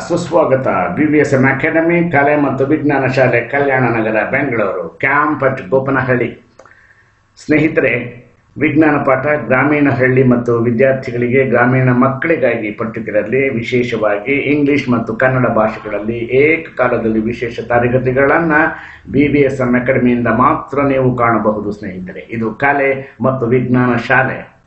ಸುಸ್ವಾಗತ B V S M academy ಕಲೆ ಮತ್ತು ವಿಜ್ಞಾನ ಶಾಲೆ, ಕಲ್ಯಾಣ ನಗರ, ಬೆಂಗಳೂರು ಕ್ಯಾಂಪ್ ಅಟ್ ಗೋಪನಹಳ್ಳಿ. ಸ್ನೇಹಿತರೆ, ವಿಜ್ಞಾನ ಪಾಠ ಗ್ರಾಮೀಣ ಹಳ್ಳಿ ಮತ್ತು ವಿದ್ಯಾರ್ಥಿಗಳಿಗೆ ಗ್ರಾಮೀಣ ಮಕ್ಕಳಿಗಾಗಿ ಪರ್ಟಿಕ್ಯುಲರ್ಲಿ ವಿಶೇಷವಾಗಿ ಇಂಗ್ಲಿಷ್ ಮತ್ತು ಕನ್ನಡ ಭಾಷೆಗಳಲ್ಲಿ ಏಕಕಾಲದಲ್ಲಿ ವಿಶೇಷ ತರಗತಿಗಳನ್ನು ಬಿ ಬಿ ಎಸ್ ಎಂ ಅಕಾಡೆಮಿಯಿಂದ ಮಾತ್ರ ನೀವು ಕಾಣಬಹುದು ಸ್ನೇಹಿತರೆ. ಇದು ಕಲೆ ಮತ್ತು ವಿಜ್ಞಾನ ಶಾಲೆ.